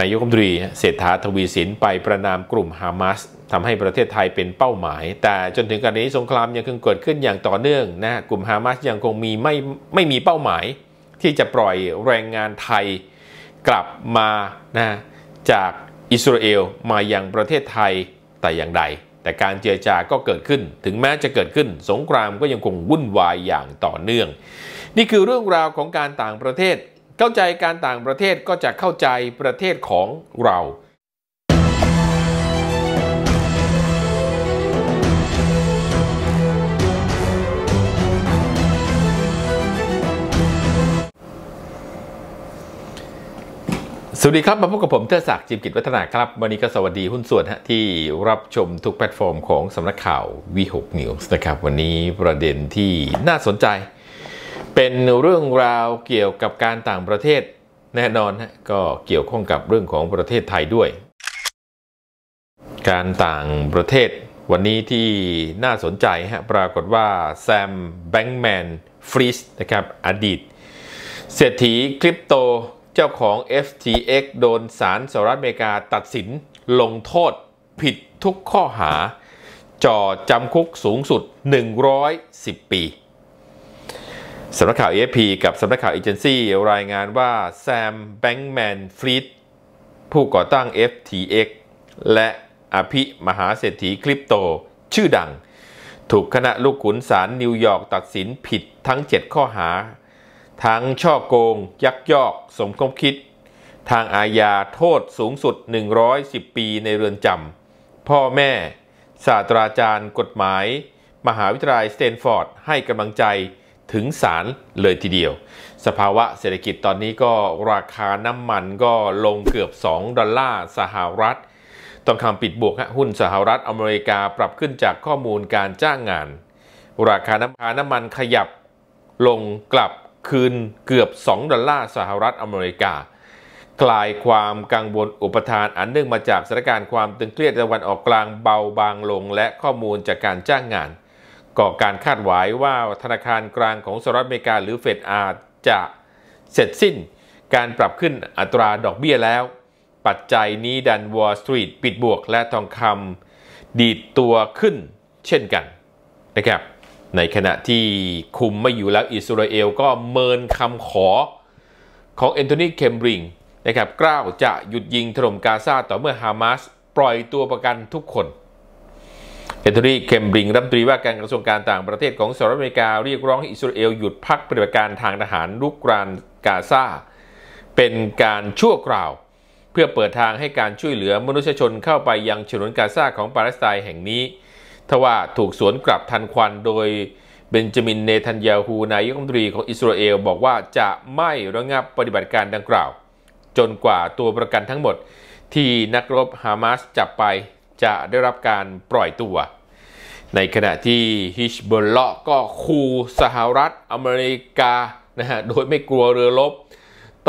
นายกรัฐมนตรีเศรษฐาทวีสินไปประนามกลุ่มฮามาสทำให้ประเทศไทยเป็นเป้าหมาย แต่จนถึงขณะนี้สงครามยังคงเกิดขึ้นอย่างต่อเนื่องนะกลุ่มฮามาสยังคงมีไม่ไม่มีเป้าหมาย ที่จะปล่อยแรงงานไทยกลับมานะจากอิสราเอลมายังประเทศไทยแต่อย่างใด แต่การเจรจาก็เกิดขึ้น ถึงแม้จะเกิดขึ้น สงครามก็ยังคงวุ่นวายอย่างต่อเนื่อง นี่คือเรื่องราวของการต่างประเทศ เข้าใจการต่างประเทศก็จะเข้าใจประเทศของเราสวัสดีครับ มาพบกับผมเทอศักดิ์จิมกิจวัฒนาครับ วันนี้ก็สวัสดีหุ้นส่วนฮะที่รับชมทุกแพลตฟอร์มของสำนักข่าววีหกนิวส์นะครับ วันนี้ประเด็นที่น่าสนใจ เป็นเรื่องราวเกี่ยวกับการต่างประเทศแน่นอนฮะก็เกี่ยวข้องกับเรื่องของประเทศไทยด้วย การต่างประเทศวันนี้ที่น่าสนใจฮะปรากฏว่าแซมแบงแมนฟรีสนะครับอดีต เศรษฐีคริปโตเจ้าของ FTX โดนศาลสหรัฐอเมริกาตัดสินลงโทษผิดทุกข้อหา จ่อจำคุกสูงสุด 110 ปี สำนักข่าว AFP กับสำนักข่าวเอเจนซี่รายงานว่าแซมแบงก์แมนฟรีดผู้ก่อตั้ง FTX และอภิมหาเศรษฐีคริปโต ชื่อดัง ถูกคณะลูกขุนศาลนิวยอร์กตัดสินผิดทั้ง 7 ข้อหา ทั้งช่อโกง ยักยอกสมคบคิด ทางอาญาโทษสูงสุด 110 ปีในเรือนจำพ่อแม่ ศาสตราจารย์กฎหมาย มหาวิทยาลัยสเตนฟอร์ดให้กำลังใจ ถึงศาลเลยทีเดียว สภาวะเศรษฐกิจตอนนี้ก็ราคาน้ำมันก็ลงเกือบ 2 ดอลลาร์สหรัฐต้องคำปิดบวกหุ้นสหรัฐอเมริกาปรับขึ้นจากข้อมูลการจ้างงาน ราคาน้ำมันน้ำมันขยับลงกลับคืนเกือบ 2 ดอลลาร์สหรัฐอเมริกากลายความกังวลอุปทานอันเนื่องมาจากสถานการณ์ความตึงเครียดตะวันออกกลางเบาบางลง และข้อมูลจากการจ้างงาน ก่อการคาดหวายว่าธนาคารกลางของสหรัฐอเมริกาหรือเฟดอาจจะเสร็จสิ้น การปรับขึ้นอัตราดอกเบี้ยแล้ว ปัจจัยนี้ดันวอลสตรีทปิดบวกและทองคำดีดตัวขึ้นเช่นกันนะครับในขณะที่คุมไม่อยู่แล้วอิสราเอลก็เมินคำขอของแอนโทนีเคมบริงนะครับกล้าวจะหยุดยิงถล่มกาซาต่อเมื่อฮามาสปล่อยตัวประกันทุกคน แอนโทนีเคมบริงรัฐมนตรีว่าการกระทรวงการต่างประเทศของสหรัฐอเมริกาเรียกร้องให้อิสราเอลหยุดพักปฏิบัติการทางทหารลุกรานกาซาเป็นการชั่วคราว เพื่อเปิดทางให้การช่วยเหลือมนุษยชนเข้าไปยังฉนวนกาซาของปาเลสไตน์แห่งนี้ทว่าถูกสวนกลับทันควันโดยเบนจามินเนทันยาฮูนายกรัฐมนตรีของอิสราเอลบอกว่าจะไม่ระงับปฏิบัติการดังกล่าว จนกว่าตัวประกันทั้งหมดที่นักรบฮามาสจับไป จะได้รับการปล่อยตัว ในขณะที่ฮิชบอลเลาะก็คูสหรัฐอเมริกานะฮะโดยไม่กลัวเรือรบ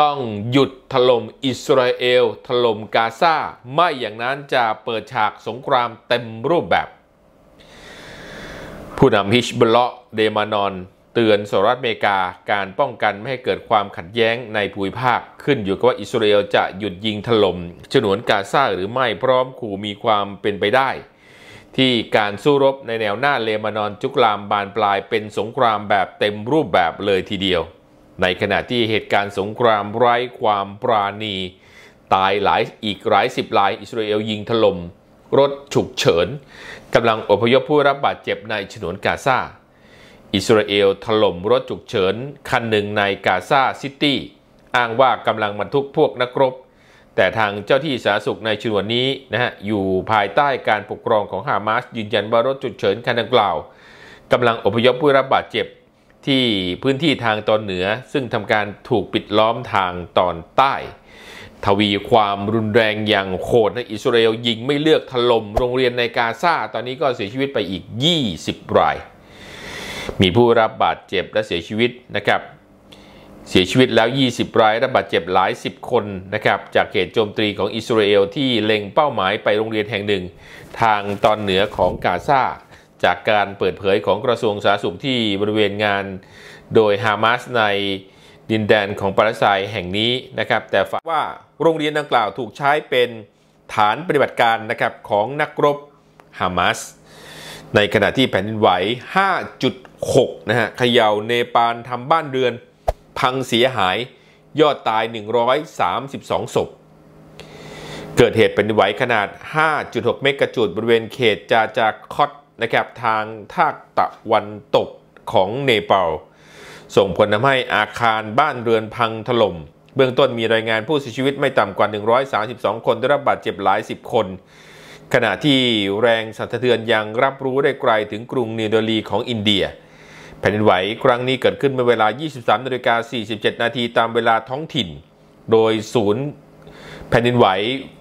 ต้องหยุดถล่มอิสราเอล ถล่มกาซาไม่อย่างนั้นจะเปิดฉากสงครามเต็มรูปแบบ ผู้นำฮิชบลเลาะเดมานอน เตือนสหรัฐอเมริกาการป้องกันไม่ให้เกิดความขัดแย้งในภูมิภาค ขึ้นอยู่กับว่าอิสราเอลจะหยุดยิงถล่มฉนวนกาซาหรือไม่พร้อมขู่มีความเป็นไปได้ ที่การสู้รบในแนวหน้าเลบานอนจุกลามบานปลายเป็นสงครามแบบเต็มรูปแบบเลยทีเดียว ในขณะที่เหตุการณ์สงครามไร้ความปราณี ตายหลายอีกหลายสิบรายอิสราเอลยิงถล่มรถฉุกเฉินกำลังอพยพผู้รับบาดเจ็บในฉนวนกาซา อิสราเอลถล่มรถฉุกเฉินคันหนึ่งในกาซาซิตี้อ้างว่ากำลังบรรทุกพวกนักรบ แต่ทางเจ้าที่สาธารณสุขในฉนวนนี้นะฮะอยู่ภายใต้การปกครองของฮามาสยืนยันว่ารถฉุกเฉินคันดังกล่าวกำลังอพยพผู้รับบาดเจ็บที่พื้นที่ทางตอนเหนือ ซึ่งทำการถูกปิดล้อมทางตอนใต้ ทวีความรุนแรงอย่างโหดในอิสราเอลยิงไม่เลือกถล่มโรงเรียนในกาซาตอนนี้ก็เสียชีวิตไปอีก 20 ราย มีผู้รับบาดเจ็บและเสียชีวิตนะครับ เสียชีวิตแล้ว 20 รายและบาดเจ็บหลาย 10 คนนะครับ จากเหตุโจมตีของอิสราเอลที่เล็งเป้าหมายไปโรงเรียนแห่งหนึ่ง ทางตอนเหนือของกาซาจากการเปิดเผยของกระทรวงสาธารณสุขที่บริเวณงาน โดยฮามาสในดินแดนของปาเลสไตน์แห่งนี้นะครับ แต่ฝากว่าโรงเรียนดังกล่าวถูกใช้เป็นฐานปฏิบัติการนะครับของนักรบฮามาส ในขณะที่แผ่นดินไหว 5.6 นะฮะเขย่าเนปาลทำบ้านเรือน พังเสียหายยอดตาย 132 ศพ เกิดเหตุแผ่นดินไหวขนาด 5.6 เมกะจูดบริเวณเขตจาจาคอตนะครับทางภาตะวันตกของเนปาล ส่งผลทำให้อาคารบ้านเรือนพังถล่ม เบื้องต้นมีรายงานผู้เสียชีวิตไม่ต่ำกว่า 132 คนได้รับบาดเจ็บหลายสิบคน ขณะที่แรงสั่นสะเทือนยังรับรู้ได้ไกลถึงกรุงนิวเดลีของอินเดีย แผ่นดินไหวครั้งนี้เกิดขึ้นเมื่อเวลา 23นาฬิกา47 นาทีตามเวลาท้องถิ่น โดยศูนย์แผ่นดินไหว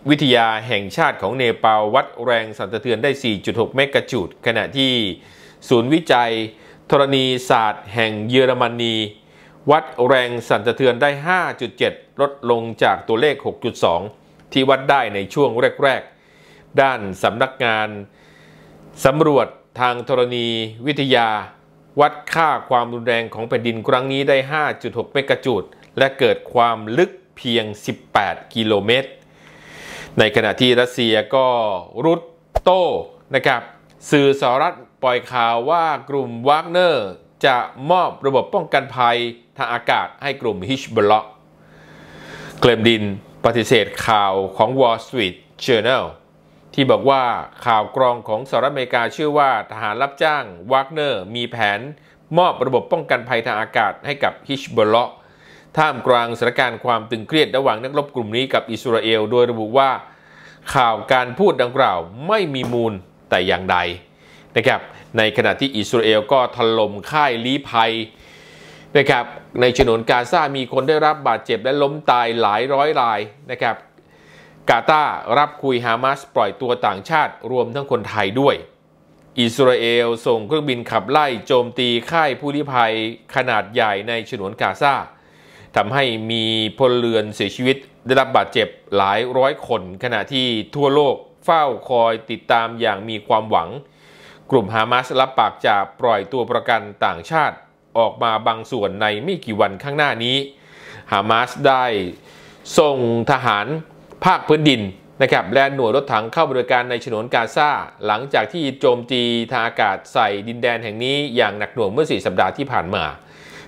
วิทยาแห่งชาติของเนปาลวัดแรงสั่นสะเทือนได้ 4.6 เมกะจูดขณะที่ศูนย์วิจัยธรณีศาสตร์แห่งเยอรมนี วัดแรงสั่นสะเทือนได้ 5.7 ลดลงจากตัวเลข 6.2 ที่วัดได้ในช่วงแรก ด้านสำนักงานสำรวจทางธรณีวิทยา วัดค่าความรุนแรงของแผ่นดินครั้งนี้ได้ 5.6 เมกะจูดและเกิดความลึกเพียง 18 กิโลเมตร ในขณะที่รัสเซียก็รุดโต้นะครับ สื่อสหรัฐปล่อยข่าวว่ากลุ่มวากเนอร์จะมอบระบบป้องกันภัยทางอากาศให้กลุ่มฮิซบอลเลาะห์เครมลินปฏิเสธข่าวของ Wall Street Journal ที่บอกว่าข่าวกรองของสหรัฐอเมริกาเชื่อว่าทหารรับจ้างวากเนอร์ มีแผนมอบระบบป้องกันภัยทางอากาศให้กับฮิชบลล์ท่ามกลางสถานการณ์ความตึงเครียดระหว่างนักรบกลุ่มนี้กับอิสราเอล โดยระบุว่าข่าวการพูดดังกล่าวไม่มีมูลแต่อย่างใดนะครับในขณะที่อิสราเอลก็ถล่มค่ายลี้ภัยนะครับในฉนวนกาซามีคนได้รับบาดเจ็บและล้มตายหลายร้อยรายนะครับ กาตารับคุยฮามาสปล่อยตัวต่างชาติรวมทั้งคนไทยด้วย อิสราเอลส่งเครื่องบินขับไล่โจมตีค่ายผู้ลี้ภัยขนาดใหญ่ในฉนวนกาซาทำให้มีพลเรือนเสียชีวิตได้รับบาดเจ็บหลายร้อยคน ขณะที่ทั่วโลกเฝ้าคอยติดตามอย่างมีความหวัง กลุ่มฮามาสรับปากจะปล่อยตัวประกันต่างชาติออกมาบางส่วนในไม่กี่วันข้างหน้านี้ฮามาสได้ส่งทหาร ภาคพื้นดินนะครับและหน่วยรถถังเข้าบริการในฉนวนกาซาหลังจากที่โจมตีทางอากาศใส่ดินแดนแห่งนี้อย่างหนักหน่วงเมื่อ 4 สัปดาห์ที่ผ่านมา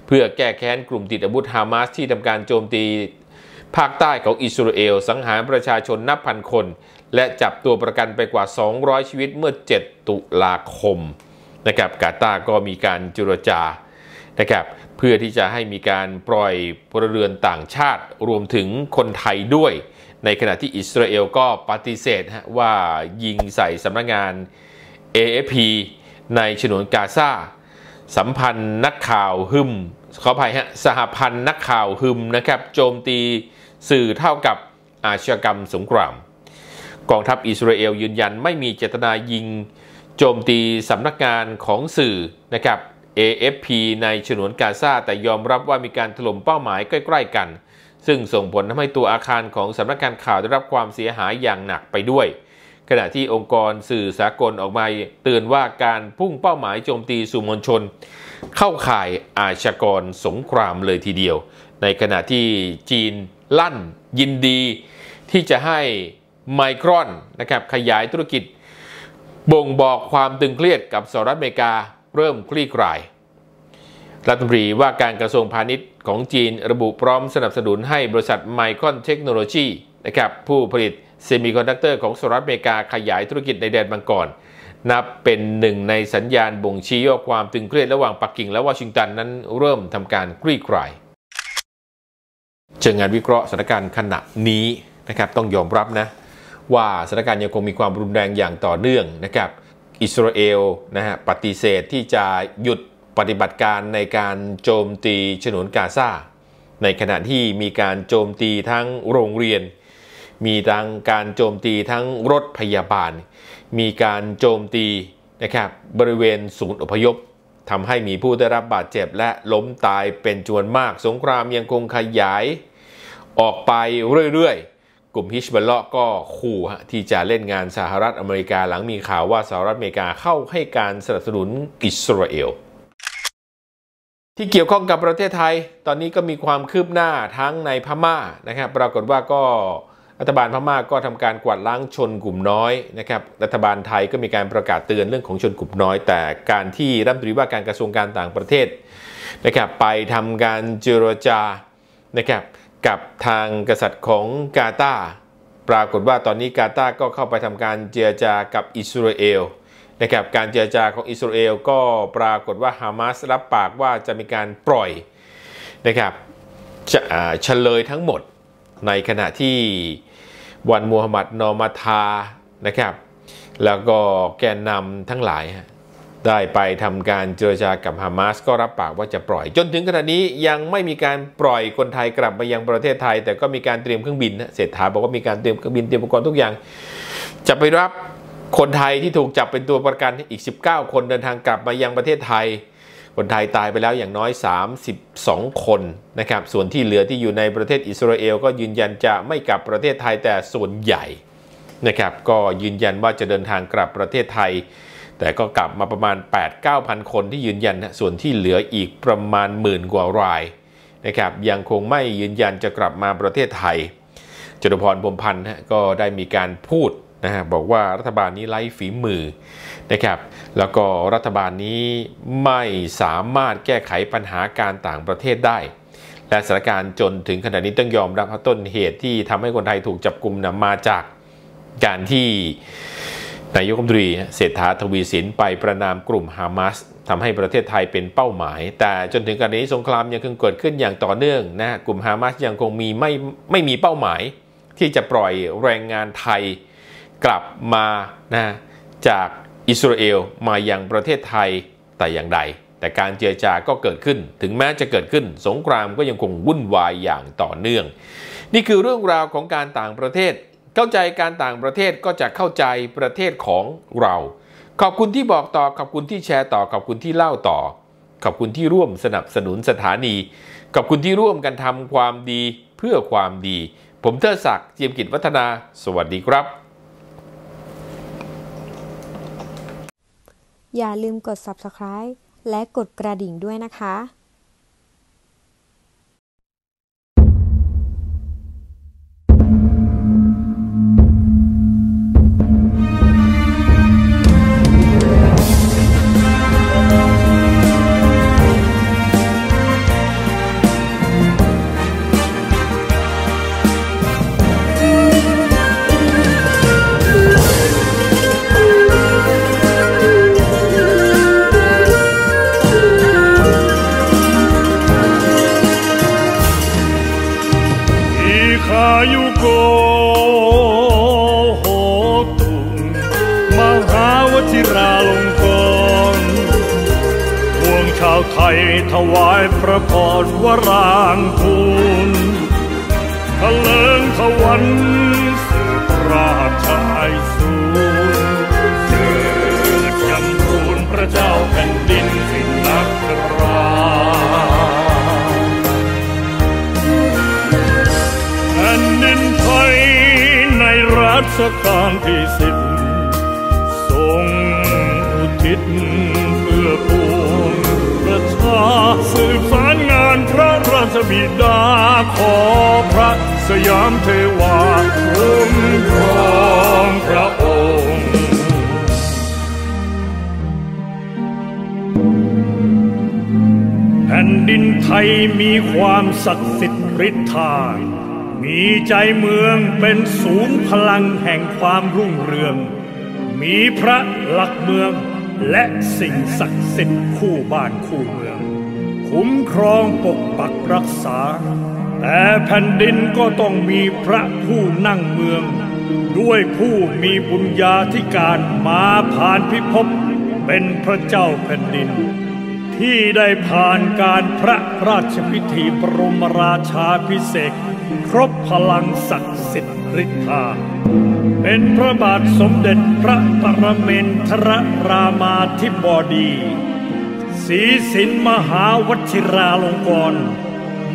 เพื่อแก้แค้นกลุ่มติดอาวุธฮามาสที่ทำการโจมตี ภาคใต้ของอิสราเอล สังหารประชาชนนับพันคน และจับตัวประกันไปกว่า 200 ชีวิตเมื่อ 7 ตุลาคมนะครับกาตาก็มีการจุรจานะครับ เพื่อที่จะให้มีการปล่อยพลเรือนต่างชาติรวมถึงคนไทยด้วย ในขณะที่อิสราเอลก็ปฏิเสธว่ายิงใส่สำนักงงาน AFP ในฉนวนกาซาสัมพันธ์นักข่าวหึมขออภัยฮะสหพันธ์นักข่าวหึมนะครับโจมตีสื่อเท่ากับอาชญากรรมสงคราม กองทัพอิสราเอลยืนยันไม่มีเจตนายิง โจมตีสำนักงานของสื่อนะครับ AFP ในฉนวนกาซาแต่ยอมรับว่ามีการถล่มเป้าหมายใกล้ ๆ กัน ซึ่งส่งผลทำให้ตัวอาคารของสำนักงานข่าวได้รับความเสียหายอย่างหนักไปด้วย ขณะที่องค์กรสื่อสากลออกมาเตือนว่าการพุ่งเป้าหมายโจมตีสู่มวลชน เข้าข่ายอาชญากรสงครามเลยทีเดียว ในขณะที่จีนลั่นยินดีที่จะให้ไมครอนนะครับขยายธุรกิจ บ่งบอกความตึงเครียดกับสหรัฐอเมริกาเริ่มคลี่คลาย รัฐมนตรีว่าการกระทรวงพาณิชย์ของจีนระบุพร้อมสนับสนุนให้บริษัทไมครอนเทคโนโลยีนะครับผู้ผลิตเซมิคอนดักเตอร์ของสหรัฐอเมริกาขยายธุรกิจในแดนมังกรนับเป็นหนึ่งในสัญญาณบ่งชี้ว่าความตึงเครียดระหว่างปักกิ่งและวอชิงตันนั้นเริ่มทำการคลี่คลายเชิงงานวิเคราะห์สถานการณ์ขณะนี้นะครับต้องยอมรับนะว่าสถานการณ์ยังคงมีความรุนแรงอย่างต่อเนื่องนะครับ อิสราเอลนะฮะปฏิเสธที่จะหยุด ปฏิบัติการในการโจมตีฉนวนกาซาในขณะที่มีการโจมตีทั้งโรงเรียน มีทั้งการโจมตีทั้งรถพยาบาล มีการโจมตีนะครับบริเวณศูนย์อพยพทำให้มีผู้ได้รับบาดเจ็บและล้มตายเป็นจำนวนมาก สงครามยังคงขยาย ออกไปเรื่อยๆ กลุ่มฮิชบัลเลาะก็ขู่ที่จะเล่นงานสหรัฐอเมริกาหลังมีข่าวว่าสหรัฐอเมริกาเข้าให้การสนับสนุนอิสราเอล ที่เกี่ยวข้องกับประเทศไทย ตอนนี้ก็มีความคืบหน้าทั้งในพม่านะครับ ปรากฏว่าก็รัฐบาลพม่าก็ทำการกวาดล้างชนกลุ่มน้อยนะครับ รัฐบาลไทยก็มีการประกาศเตือนเรื่องของชนกลุ่มน้อย แต่การที่รัฐมนตรีว่าการกระทรวงการต่างประเทศนะครับไปทำการเจรจานะครับกับทางกษัตริย์ของกาตาปรากฏว่าตอนนี้กาตาก็เข้าไปทำการเจรจากับอิสราเอล นะครับการเจรจาของอิสราเอลก็ปรากฏว่าฮามาสรับปากว่าจะมีการปล่อยนะครับจะเฉลยทั้งหมดในขณะที่วันมูฮัมหมัดนอมาทานะครับ แล้วก็แกนนำทั้งหลาย ได้ไปทำการเจรจากับฮามาสก็รับปากว่าจะปล่อย จนถึงขณะนี้ยังไม่มีการปล่อยคนไทยกลับมายังประเทศไทย แต่ก็มีการเตรียมเครื่องบินเศรษฐาบอกว่ามีการเตรียมเครื่องบินเตรียมอุปกรณ์ทุกอย่าง จะไปรับ คนไทยที่ถูกจับเป็นตัวประกันอีก 19 คนเดินทางกลับมายังประเทศไทย คนไทยตายไปแล้วอย่างน้อย 32 คนนะครับ ส่วนที่เหลือที่อยู่ในประเทศอิสราเอลก็ยืนยันจะไม่กลับประเทศไทยแต่ส่วนใหญ่นะครับ ก็ยืนยันว่าจะเดินทางกลับประเทศไทย แต่ก็กลับมาประมาณ 8-9,000 คนที่ยืนยัน ส่วนที่เหลืออีกประมาณหมื่นกว่ารายนะครับ ยังคงไม่ยืนยันจะกลับมาประเทศไทยจตุพรพรมพันธ์ก็ได้มีการพูด นะฮะบอกว่ารัฐบาลนี้ไร้ฝีมือนะครับแล้วก็รัฐบาลนี้ไม่สามารถแก้ไขปัญหาการต่างประเทศได้ และสถานการณ์จนถึงขณะนี้ต้องยอมรับต้นเหตุที่ทำให้คนไทยถูกจับกลุ่มนะมาจากการที่นายกรัฐมนตรีเศรษฐาทวีสินไปประนามกลุ่มฮามาสทำให้ประเทศไทยเป็นเป้าหมาย แต่จนถึงขณะนี้สงครามยังคงเกิดขึ้นอย่างต่อเนื่องนะกลุ่มฮามาสยังคงมีไม่ไม่มีเป้าหมาย ที่จะปล่อยแรงงานไทย กลับมานะจากอิสราเอลมายังประเทศไทยแต่อย่างใด แต่การเจรจาก็เกิดขึ้น ถึงแม้จะเกิดขึ้น สงครามก็ยังคงวุ่นวายอย่างต่อเนื่อง นี่คือเรื่องราวของการต่างประเทศ เข้าใจการต่างประเทศก็จะเข้าใจประเทศของเรา ขอบคุณที่บอกต่อ ขอบคุณที่แชร์ต่อ ขอบคุณที่เล่าต่อ ขอบคุณที่ร่วมสนับสนุนสถานี ขอบคุณที่ร่วมกันทำความดีเพื่อความดี ผมเทอศักดิ์เจียมกิจวัฒนา สวัสดีครับ อย่าลืมกด subscribe และกดกระดิ่งด้วยนะคะ รวรางคูณทะเลิงทวันสืบราชายสูนเจิดจำทูลพระเจ้าแผ่นดินสินักราแผ่นดินไทยในรัชกาลที่สิบ พระราชบิดาขอพระสยามเทวาคุ้มครองพระองค์แผ่นดินไทยมีความศักดิ์สิทธิ์ฤทธามีใจเมืองเป็นศูนย์พลังแห่งความรุ่งเรือง มีพระหลักเมืองและสิ่งศักดิ์สิทธิ์คู่บ้านคู่เมือง คุ้มครองปกปักรักษา แต่แผ่นดินก็ต้องมีพระผู้นั่งเมือง ด้วยผู้มีบุญญาธิการมาผ่านพิภพเป็นพระเจ้าแผ่นดิน ที่ได้ผ่านการพระราชพิธีบรมราชาพิเศษครบพลังศักดิ์สิทธิ์ฤทธา เป็นพระบาทสมเด็จพระปรเมนทรรามาธิบดี ศีสินมหาวชิราลงกรณ์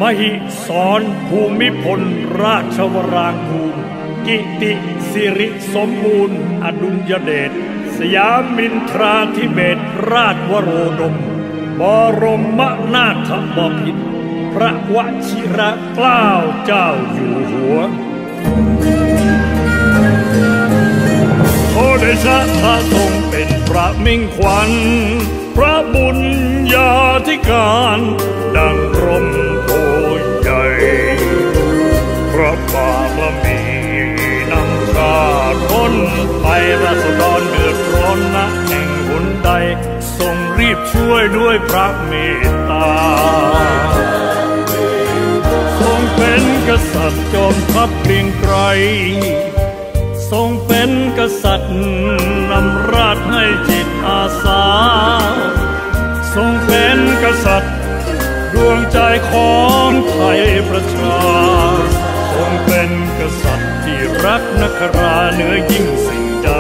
มหิสรภูมิพล ราชวรางคูลกิติสิริสมบูรณ์ อดุลยเดชสยามินทราธิเบศราชวโรดม บรมนาถบพิตรพระวชิระเกล้าเจ้าอยู่หัวโอเดชะพระทรงเป็นพระมิ่งขวัญ พระบุญญาธิการดังร่มโพใหญ่พระบารมีนำชาติพ้นไปราษฎรเดือดร้อนนะแห่งหนใดทรงรีบช่วยด้วยพระเมตตาทรงเป็นกษัตริย์จอมทัพเกรียงไกรทรงเป็นกษัตริย์นำราชให้จิต อาสา ทรงเป็นกษัตริย์ ดวงใจของไทยประชา ทรงเป็นกษัตริย์ที่รักนักราเหนือยิ่งสิ่งใด